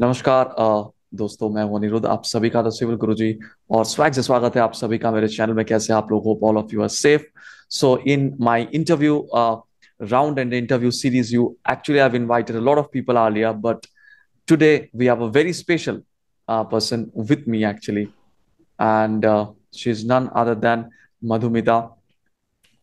नमस्कार दोस्तों, मैं हूँ अनिरुद्ध, आप सभी का दसिवल गुरु जी और स्वागत से स्वागत है आप सभी का मेरे चैनल में। कैसे आप लोग? All of you are safe so in my interview round and interview series you actually have invited lot of people earlier but today we have a very special person with me actually and she is none other than Madhumita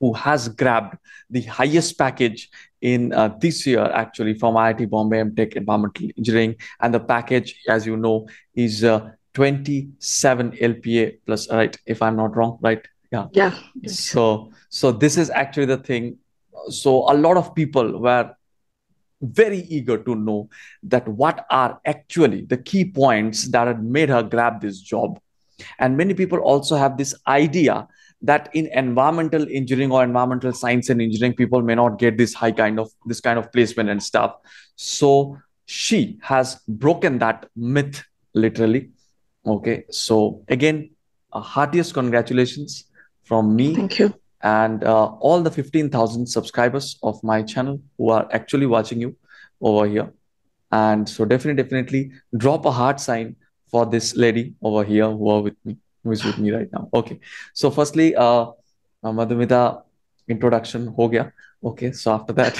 who has grabbed the highest package in uh, this year actually from IIT Bombay MTech Environmental Engineering. And the package as you know is uh, 27 LPA plus right if I'm not wrong right? Yeah. Yeah. So so this is actually the thing. So a lot of people were very eager to know that what are actually the key points that had made her grab this job. And many people also have this idea that in environmental engineering or environmental science and engineering people may not get this high kind of this kind of placement and stuff. So she has broken that myth literally. Okay so again heartiest congratulations from me. Thank you. And uh, all the 15000 subscribers of my channel who are actually watching you over here. And so definitely definitely drop a heart sign for this lady over here who are with me who is with me right now. Okay. So firstly, uh, uh Madhumita introduction ho gaya. Okay. So after that,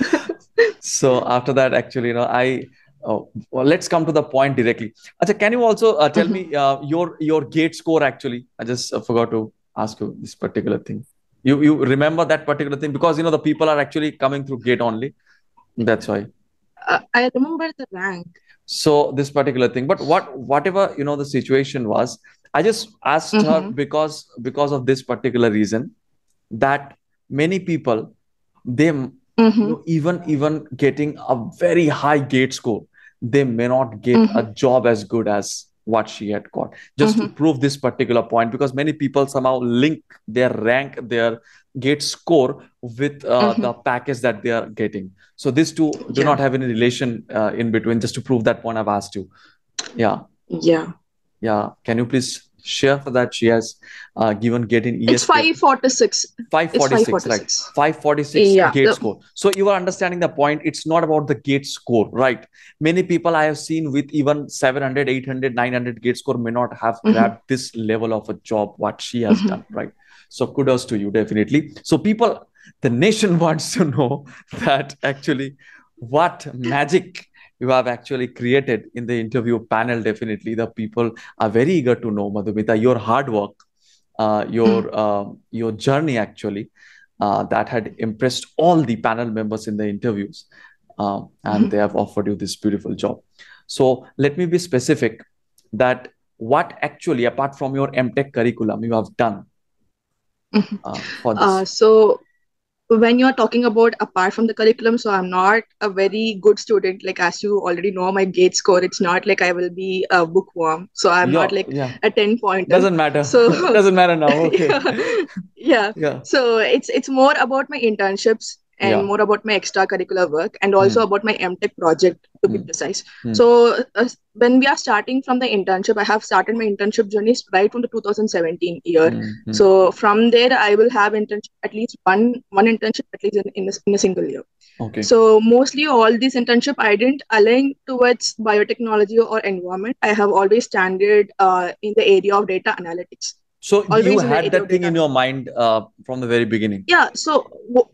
so after that, actually, you know, I oh, well, let's come to the point directly. Acha, can you also uh, tell me uh, your your gate score? Actually, I just uh, forgot to ask you this particular thing. You you remember that particular thing because you know the people are actually coming through gate only. That's why. Uh, I remember the rank so this particular thing but what whatever you know the situation was i just asked mm-hmm. her because because of this particular reason that many people they mm-hmm. you know, even even getting a very high gate score they may not get mm-hmm. a job as good as what she had got just to mm-hmm. prove this particular point because many people somehow link their rank their gate score with uh, mm-hmm. the package that they are getting so these two do yeah. not have any relation uh, in between just to prove that point i've asked you yeah yeah yeah can you please share for that she has uh, given gate in. It's 546. 546, right? 546 yeah, gate the... score. So you are understanding the point. It's not about the gate score, right? Many people I have seen with even 700, 800, 900 gate score may not have mm-hmm. grabbed this level of a job, what she has mm-hmm. done, right? So kudos to you, definitely. So people, the nation wants to know that actually what magic you have actually created in the interview panel. Definitely, the people are very eager to know, Madhumita, your hard work, uh, your uh, your journey actually. Uh, that had impressed all the panel members in the interviews, uh, and mm-hmm. they have offered you this beautiful job. So let me be specific that what actually, apart from your MTech curriculum, you have done Mm-hmm. uh, for this? Uh, so when you're talking about apart from the curriculum so i'm not a very good student like as you already know my gate score it's not like i will be a bookworm so i'm yeah, not like yeah. a 10 point doesn't matter so doesn't matter now okay yeah. yeah. yeah so it's it's more about my internships and yeah. more about my extracurricular work and also mm. about my mtech project to be mm. precise mm. so uh, when we are starting from the internship i have started my internship journey right from the 2017 year mm-hmm. so from there i will have internship at least one one internship at least in, in, a, in a single year okay so mostly all these internship i didn't align towards biotechnology or environment i have always standard uh, in the area of data analytics so always you had that thing in your mind uh, from the very beginning. Yeah. So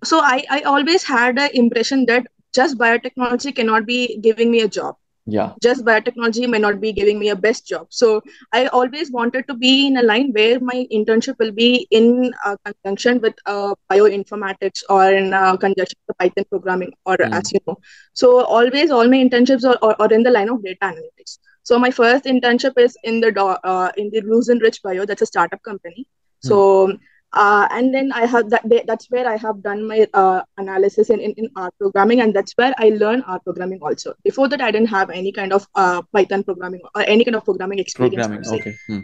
so I I always had an impression that just biotechnology cannot be giving me a job. Yeah. Just biotechnology may not be giving me a best job. So I always wanted to be in a line where my internship will be in uh, conjunction with uh, bioinformatics or in uh, conjunction with Python programming or mm. as you know. So always all my internships are, are, are in the line of data analytics. So my first internship is in the uh, in the Rich Bio. That's a startup company. So uh, and then I have that. That's where I have done my uh, analysis in, in, in R programming, and that's where I learn R programming also. Before that, I didn't have any kind of uh, Python programming or any kind of programming experience. Programming, okay. Hmm.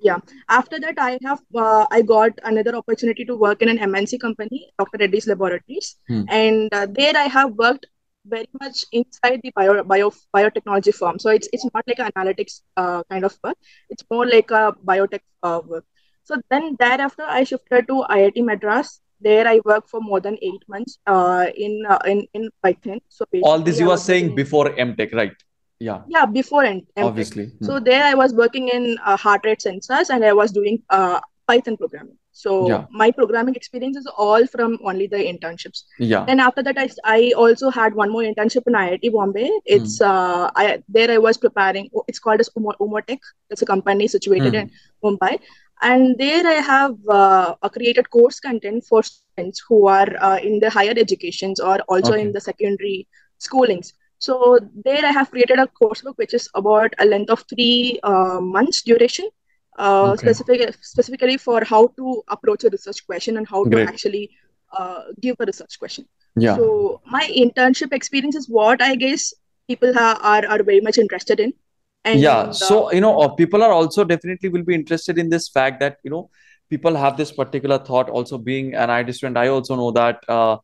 Yeah. After that, I have uh, I got another opportunity to work in an MNC company, Dr. Reddy's Laboratories, hmm. and uh, there I have worked very much inside the bio, bio biotechnology firm. So it's it's not like an analytics uh, kind of work. It's more like a biotech uh, work. So then thereafter, I shifted to IIT Madras. There, I worked for more than eight months uh, in uh, in in Python. So all this you are saying before MTech, right? yeah yeah before and obviously hmm. so there i was working in uh, heart rate sensors and i was doing uh, python programming so yeah. my programming experience is all from only the internships yeah and after that i, I also had one more internship in iit bombay it's mm. uh, i there i was preparing it's called as Umo, umotech it's a company situated mm. in mumbai and there i have uh, created course content for students who are uh, in the higher educations or also okay. in the secondary schoolings so there I have created a coursebook which is about a length of three uh, months duration, uh, okay. specific, specifically for how to approach a research question and how Great. to actually uh, give a research question. Yeah. So my internship experience is what I guess people ha- are are very much interested in. And, yeah. So you know, uh, people are also definitely will be interested in this fact that you know people have this particular thought. Also, being an IT student, I also know that uh,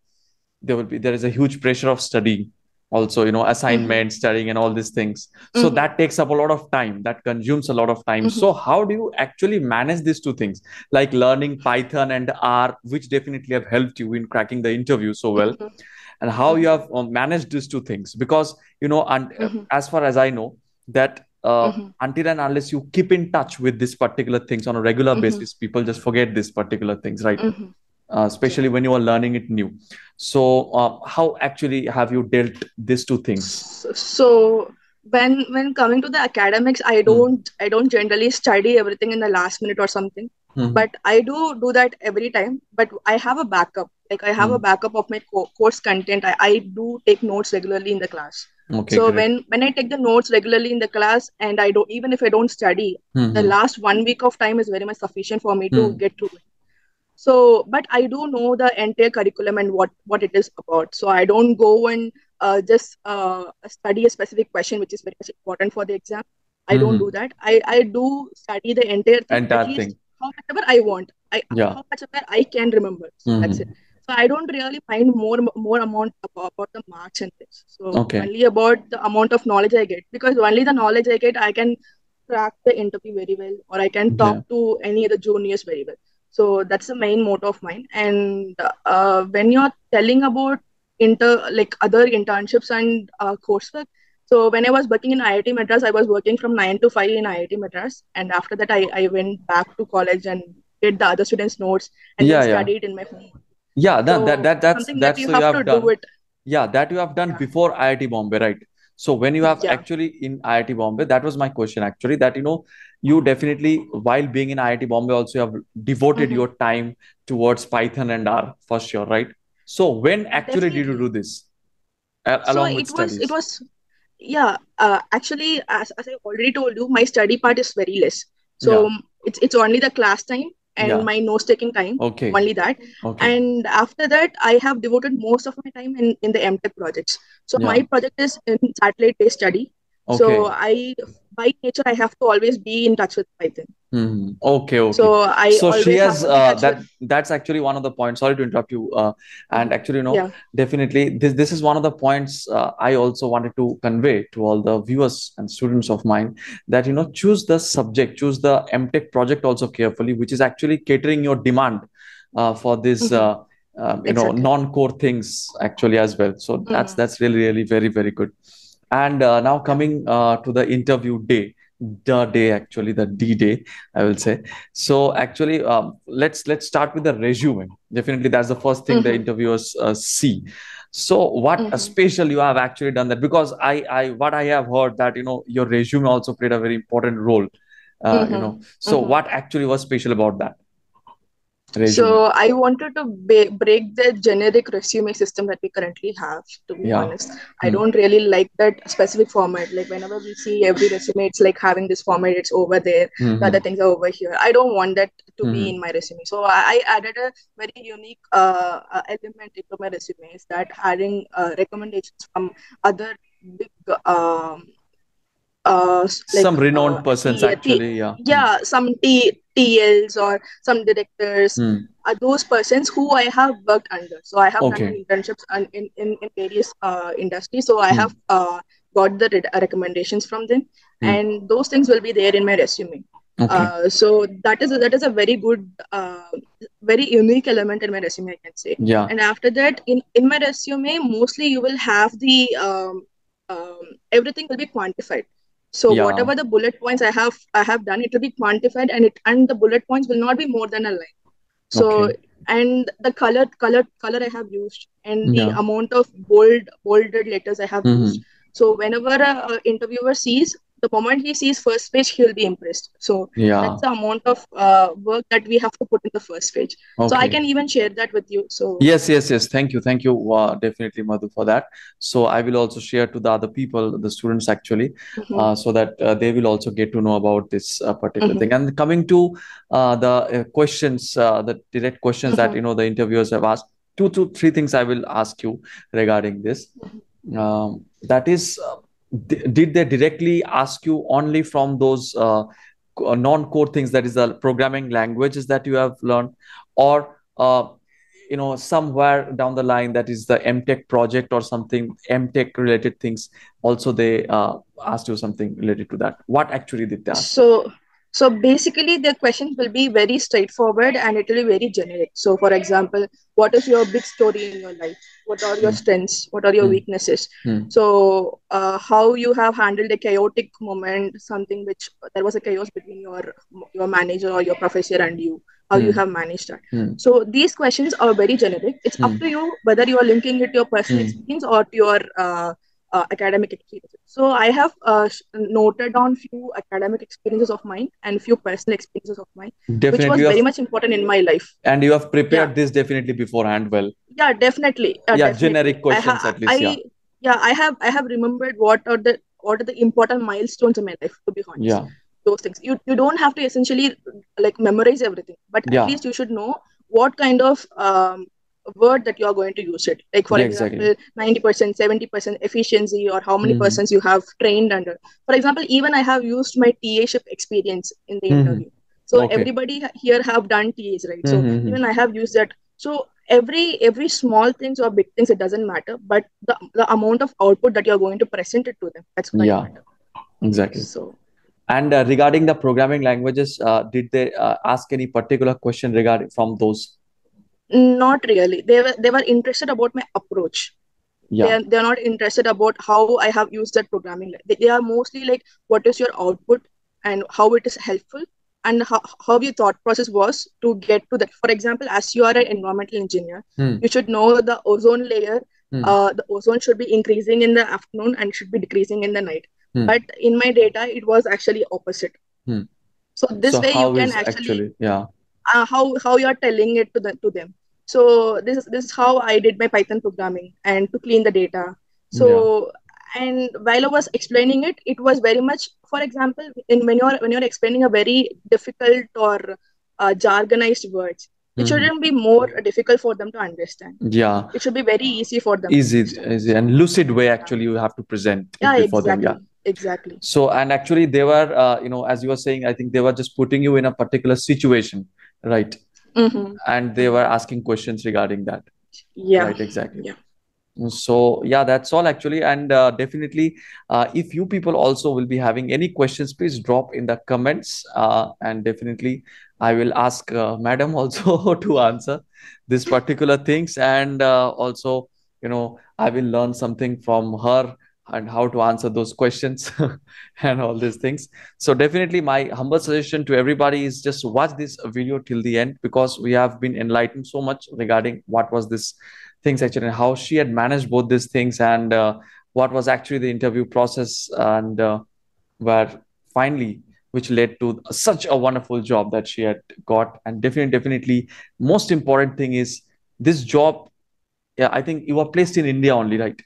there will be there is a huge pressure of study also you know assignment mm-hmm. studying and all these things so mm-hmm. that takes up a lot of time that consumes a lot of time mm-hmm. so how do you actually manage these two things like learning python and r which definitely have helped you in cracking the interview so well mm-hmm. and how you have um, managed these two things because you know and mm-hmm. as far as i know that uh, mm-hmm. until and unless you keep in touch with these particular things on a regular basis people just forget these particular things right uh, especially when you are learning it new so uh, how actually have you dealt these two things so when when coming to the academics i hmm. don't mm. i don't generally study everything in the last minute or something mm. but i do do that every time but i have a backup like i have mm. a hmm. backup of my co- course content I, I do take notes regularly in the class okay so great. when when i take the notes regularly in the class and i don't even if i don't study mm-hmm. the last one week of time is very much sufficient for me to hmm. get through it so but i do know the entire curriculum and what what it is about so i don't go and uh, just uh, study a specific question which is very important for the exam i mm-hmm. don't do that i i do study the entire thing, entire thing. how much ever i want i yeah. how much ever i can remember so mm-hmm. that's it so i don't really find more more amount about, about the marks and this so okay. only about the amount of knowledge i get because only the knowledge i get i can crack the interview very well or i can talk yeah. to any of the juniors very well so that's the main motto of mine and uh, when you're telling about inter like other internships and uh, coursework so when i was working in iit madras i was working from 9 to 5 in iit madras and after that i, I went back to college and did the other students notes and yeah, studied yeah. in my home yeah that, so that, that that's that's that you, so have, you have done. It. yeah that you have done yeah. before iit bombay right so when you have yeah. actually in iit bombay that was my question actually that you know you definitely while being in iit bombay also have devoted mm-hmm. your time towards python and r for sure right so when actually definitely. did you do this along so it studies? was it was yeah uh, actually as, as i already told you my study part is very less so yeah. it's it's only the class time and yeah. my notes taking time okay only that okay. and after that i have devoted most of my time in in the mtech projects so yeah. my project is in satellite based study okay. so i by nature i have to always be in touch with python mm-hmm. okay okay so i so she has uh, that with... that's actually one of the points sorry to interrupt you uh, and actually you know yeah. definitely this this is one of the points uh, i also wanted to convey to all the viewers and students of mine that you know choose the subject choose the mtech project also carefully which is actually catering your demand uh, for this mm-hmm. Uh, um, you exactly. know non-core things actually as well so mm-hmm. that's that's really really very very good and uh, now coming uh, to the interview day, the day actually the D day, I will say. So actually, um, let's let's start with the resume. Definitely, that's the first thing mm-hmm. the interviewers uh, see. So what mm-hmm. special you have actually done that? Because I I what I have heard that you know your resume also played a very important role. Uh, mm-hmm. You know, so mm-hmm. what actually was special about that? Resume. So I wanted to ba- break the generic resume system that we currently have. To be yeah. honest, I hmm. don't really like that specific format. Like whenever we see every resume, it's like having this format. It's over there. Mm-hmm. The other things are over here. I don't want that to mm-hmm. be hmm. in my resume. So I, I added a very unique uh, uh, element into my resume. Is that adding uh, recommendations from other big um, uh, like, some renowned uh, persons T- actually yeah yeah some T- tls or some directors mm. are those persons who i have worked under so i have okay. done internships in, in, in various uh, industries so i mm. have uh, got the re- recommendations from them mm. and those things will be there in my resume okay. Uh, so that is a, that is a very good uh, very unique element in my resume i can say yeah and after that in in my resume mostly you will have the um, um, everything will be quantified so yeah. whatever the bullet points i have i have done it will be quantified and it and the bullet points will not be more than a line so okay. and the color color color i have used and the amount of bold bolded letters i have mm-hmm. used so whenever a, a interviewer sees the moment he sees first page he'll be impressed so yeah that's the amount of uh, work that we have to put in the first page okay. so i can even share that with you so yes yes yes thank you thank you uh, definitely madhu for that so i will also share to the other people the students actually mm-hmm. uh, so that uh, they will also get to know about this uh, particular mm-hmm. thing and coming to uh, the questions the direct questions mm-hmm. that you know the interviewers have asked two to three things i will ask you regarding this mm-hmm. um, that is did they directly ask you only from those uh, non-core things that is the programming languages that you have learned? Or uh, you know somewhere down the line that is the mtech project or something mtech related things also they uh, asked you something related to that. What actually did they ask? So so basically, the questions will be very straightforward and it will be very generic. So, for example, what is your big story in your life? What are your mm. strengths? What are your mm. weaknesses? Mm. So, uh, how you have handled a chaotic moment, something which there was a chaos between your your manager or your professor and you, how you hmm. have managed that. Hmm. So, these questions are very generic. It's up hmm. to you whether you are linking it to your personal experience or to your uh, uh, academic experiences. So I have uh, noted down few academic experiences of mine and few personal experiences of mine, definitely which was very much important in my life. And you have prepared yeah. this definitely beforehand well. Yeah, definitely. Uh, yeah, definitely. generic questions ha- at least. I, yeah. yeah, I have I have remembered what are the what are the important milestones in my life. To be honest. Yeah. Those things. You you don't have to essentially like memorize everything, but yeah. at least you should know what kind of um, word that you are going to use it like for yeah, example exactly. 90% 70% efficiency or how many mm. persons you have trained under for example even i have used my ta ship experience in the mm. interview so okay. everybody here have done tas right so mm-hmm. even i have used that so every every small things or big things it doesn't matter but the, the amount of output that you're going to present it to them that's what yeah matter. exactly so and uh, regarding the programming languages uh, did they uh, ask any particular question regarding from those not really they were they were interested about my approach yeah. they're, they're not interested about how i have used that programming they, they are mostly like what is your output and how it is helpful and how, how your thought process was to get to that for example as you are an environmental engineer hmm. you should know the ozone layer hmm. uh, the ozone should be increasing in the afternoon and should be decreasing in the night hmm. but in my data it was actually opposite hmm. so this so way you can actually, actually yeah uh, how how you are telling it to the, to them so this is this is how i did my python programming and to clean the data so yeah. and while i was explaining it it was very much for example in when you're when you're explaining a very difficult or uh, jargonized words it mm-hmm. shouldn't be more difficult for them to understand yeah it should be very easy for them easy easy and lucid way actually you have to present yeah, before exactly. them yeah exactly so and actually they were uh, you know as you were saying i think they were just putting you in a particular situation right mm-hmm. and they were asking questions regarding that. Yeah. Right exactly. Yeah. So yeah that's all actually. And uh, definitely uh, if you people also will be having any questions please drop in the comments. Uh, and definitely i will ask uh, madam also to answer this particular things. And uh, also you know i will learn something from her and how to answer those questions and all these things. So definitely my humble suggestion to everybody is just watch this video till the end because we have been enlightened so much regarding what was this things actually and how she had managed both these things and uh, what was actually the interview process and uh, where finally which led to such a wonderful job that she had got. And definitely definitely most important thing is this job yeah i think you were placed in india only right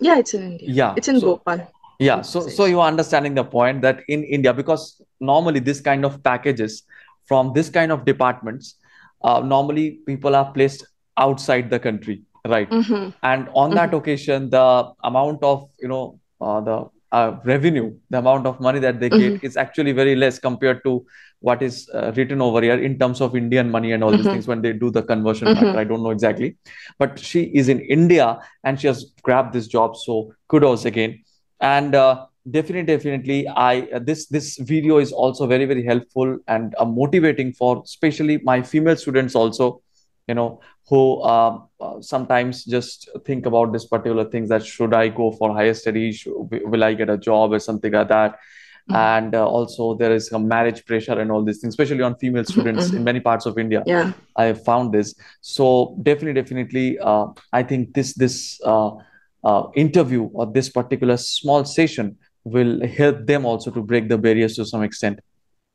yeah, it's in India. Yeah. It's in so, Bhopal. Yeah. So so you are understanding the point that in India, because normally this kind of packages from this kind of departments, uh, normally people are placed outside the country, right? Mm-hmm. And on mm-hmm. that occasion, the amount of you know uh, the uh, revenue, the amount of money that they mm-hmm. get is actually very less compared to what is uh, written over here in terms of Indian money and all mm-hmm. these things when they do the conversion mm-hmm. factor. I don't know exactly, but she is in India and she has grabbed this job. So kudos again. And uh, definitely, definitely, I uh, this this video is also very very helpful and uh, motivating for especially my female students also you know who uh, uh, sometimes just think about this particular things that should i go for higher studies? Will i get a job or something like that? Mm-hmm. and uh, also there is some marriage pressure and all these things especially on female students mm-hmm. in many parts of india. Yeah. I have found this. So definitely definitely uh, i think this this uh, uh, interview or this particular small session will help them also to break the barriers to some extent.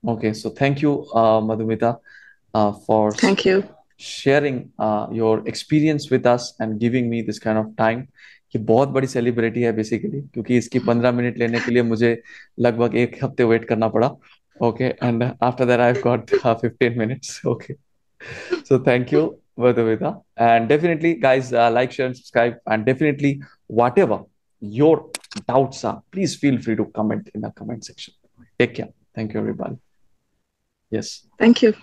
Okay so thank you madhumita for thank you sharing uh, your experience with us and giving me this kind of time कि बहुत बड़ी celebrity है basically क्योंकि इसकी पंद्रह minute लेने के लिए मुझे लगभग एक हफ़्ते वेट करना पड़ा okay and after that I got fifteen minutes okay so thank you Vadavita. And definitely, guys, uh, like, share, and subscribe. And definitely, whatever your doubts are, please feel free to comment in the comment section. Take care. Thank you, everybody. Yes. Thank you.